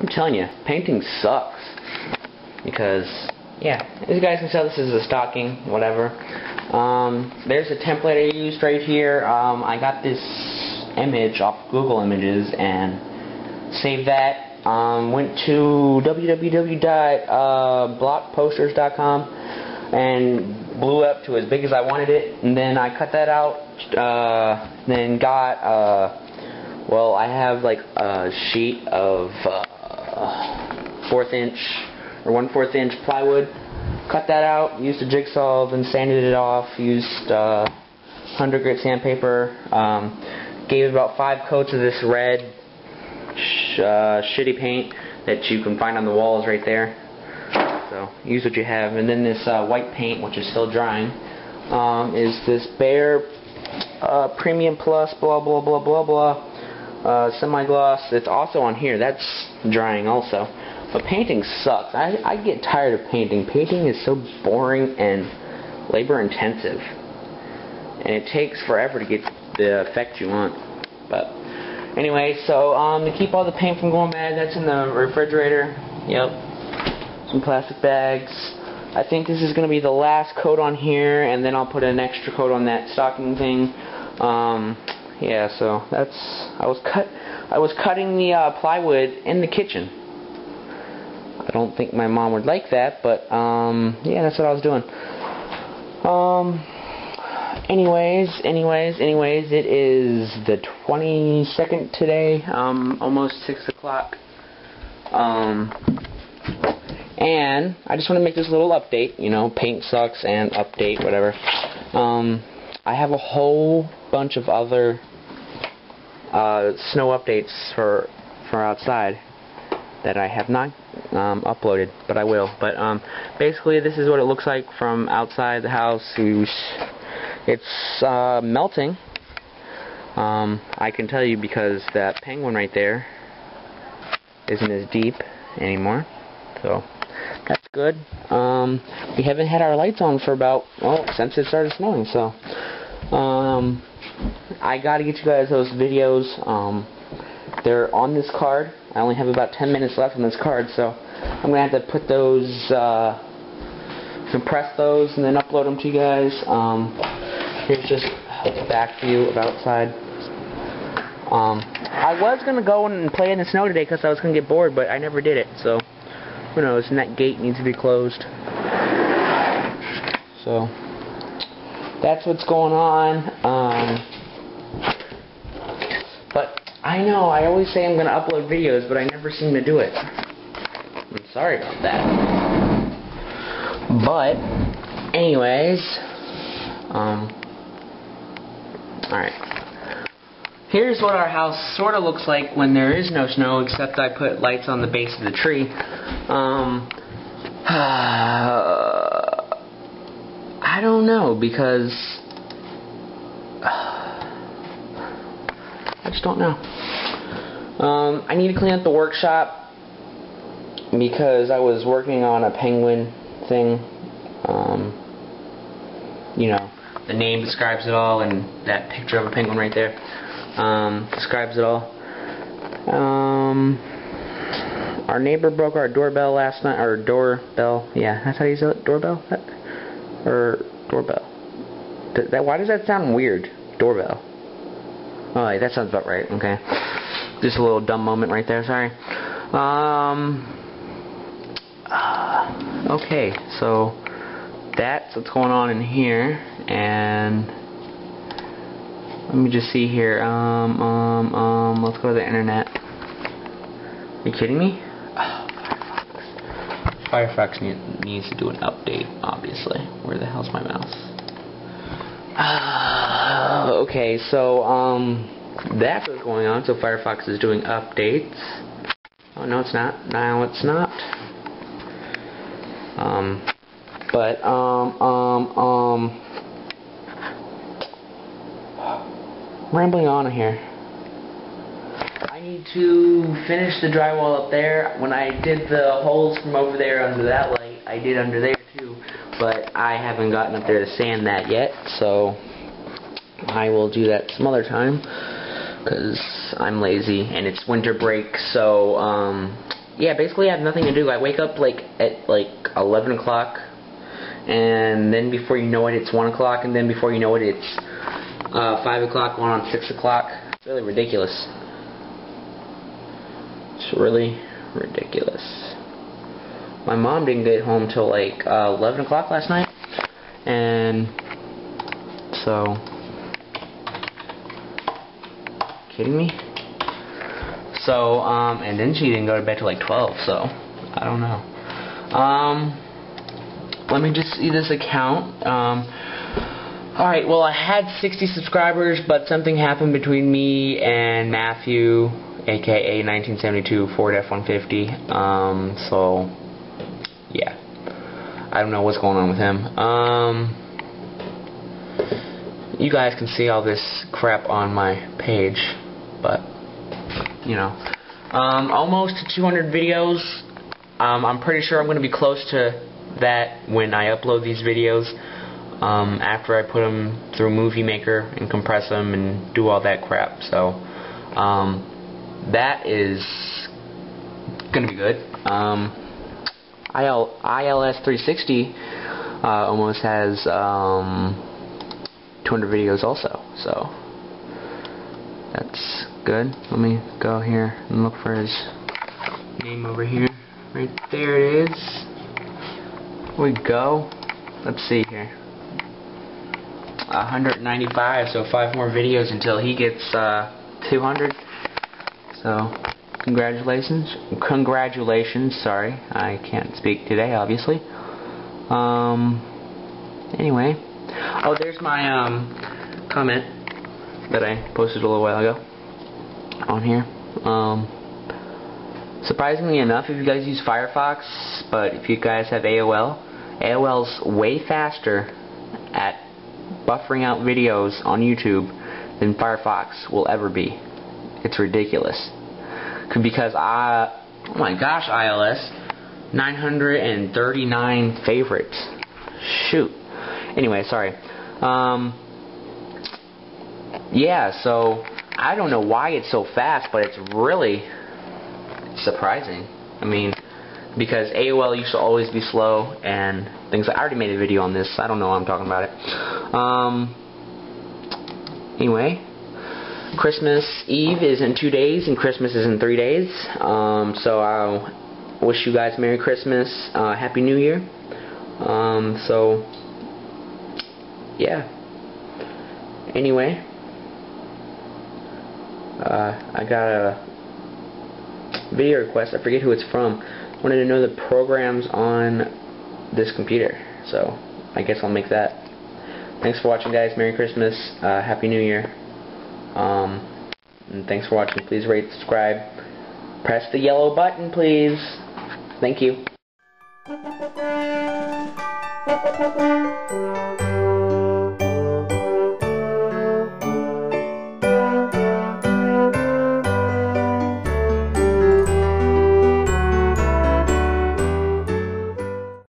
I'm telling you, painting sucks. Because, yeah, as you guys can tell, this is a stocking, whatever. Um, there's a template I used right here. Um, I got this image off Google Images and saved that. Um, went to www.blockposters.com and blew up to as big as I wanted it. And then I cut that out. Uh, then got, uh, well, I have like a sheet of uh, fourth inch or one fourth inch plywood. Cut that out. Used a jigsaw, then sanded it off. Used uh, 100 grit sandpaper. Um, gave it about five coats of this red sh uh, shitty paint that you can find on the walls right there. So use what you have. And then this uh, white paint, which is still drying, um, is this Behr uh, Premium Plus blah blah blah blah blah uh, semi-gloss. It's also on here. That's drying also. But painting sucks. I, I get tired of painting. Painting is so boring and labor intensive. And it takes forever to get the effect you want. But anyway, so um, to keep all the paint from going bad, that's in the refrigerator. Yep. Some plastic bags. I think this is going to be the last coat on here, and then I'll put an extra coat on that stocking thing. Um, yeah, so that's I was cut I was cutting the uh, plywood in the kitchen. I don't think my mom would like that, but um, yeah, that's what I was doing. Um, anyways, anyways, anyways, it is the 22nd today, um, almost 6 o'clock. Um, and I just want to make this little update, you know, paint sucks and update, whatever. Um, I have a whole bunch of other uh, snow updates for for outside that I have not um, uploaded, but I will. But um, basically, this is what it looks like from outside the house. It's uh, melting. Um, I can tell you because that penguin right there isn't as deep anymore. So that's good. Um, we haven't had our lights on for about well since it started snowing. So um, I gotta get you guys those videos. Um, they're on this card. I only have about 10 minutes left on this card, so I'm gonna have to put those, uh, compress those, and then upload them to you guys. Um, here's just a back view of outside. Um, I was gonna go and play in the snow today because I was gonna get bored, but I never did it. So who knows? And that gate needs to be closed. So that's what's going on. Um, but I know, I always say I'm going to upload videos, but I never seem to do it. I'm sorry about that. But, anyways, um, alright. Here's what our house sort of looks like when there is no snow, except I put lights on the base of the tree. Um, I don't know, because I just don't know. Um, I need to clean up the workshop because I was working on a penguin thing. Um, you know, the name describes it all, and that picture of a penguin right there um, describes it all. Um, our neighbor broke our doorbell last night. Our doorbell, yeah, that's how you say it. Doorbell, that, or doorbell. that, why does that sound weird? Doorbell. Oh, that sounds about right. Okay. Just a little dumb moment right there. Sorry. Um. Uh, okay, so that's what's going on in here, and let me just see here. Um, um, um. Let's go to the internet. Are you kidding me? Oh, Firefox. Firefox need, needs to do an update, obviously. Where the hell's my mouse? Uh, okay, so um, that's what's going on. So Firefox is doing updates. Oh no, it's not. Now it's not. Um, but um, um, um, rambling on here. To finish the drywall up there. When I did the holes from over there under that light, I did under there too but I haven't gotten up there to sand that yet, so I will do that some other time because I'm lazy and it's winter break, so um, yeah, basically I have nothing to do. I wake up like at like 11 o'clock, and then before you know it, it's 1 o'clock, and then before you know it, it's uh, 5 o'clock, one on 6 o'clock. It's really ridiculous. Really ridiculous. My mom didn't get home till like uh, 11 o'clock last night, and so, kidding me? So, um, and then she didn't go to bed till like 12, so, I don't know. Um, let me just see this account. Um, alright, well, I had 60 subscribers, but something happened between me and Matthew, aka 1972 Ford F-150. Um, so, yeah. I don't know what's going on with him. Um, you guys can see all this crap on my page, but you know, um, almost 200 videos. Um, I'm pretty sure I'm going to be close to that when I upload these videos. Um, after I put them through Movie Maker and compress them and do all that crap. So um, that is to be good. Um, IL, ILS 360 uh, almost has um, 200 videos also. So that's good. Let me go here and look for his name over here. Right there it is. Here we go. Let's see here. 195, so five more videos until he gets uh, 200. So, congratulations. Congratulations, sorry. I can't speak today, obviously. Um, anyway. Oh, there's my um, comment that I posted a little while ago on here. Um, surprisingly enough, if you guys use Firefox, but if you guys have AOL, AOL's way faster at buffering out videos on YouTube than Firefox will ever be. It's ridiculous. Because I, oh my gosh, ILS, 939 favorites. Shoot. Anyway, sorry. Um, yeah, so I don't know why it's so fast, but it's really surprising. I mean, because AOL used to always be slow and things. I already made a video on this. I don't know why I'm talking about it. Um, anyway, Christmas Eve is in two days and Christmas is in three days. Um, so I wish you guys Merry Christmas, uh, Happy New Year. Um, so yeah. Anyway uh, I got a video request. I forget who it's from. Wanted to know the programs on this computer. So I guess I'll make that. Thanks for watching, guys. Merry Christmas. Uh, Happy New Year. Um, and thanks for watching. Please rate, subscribe. Press the yellow button, please. Thank you.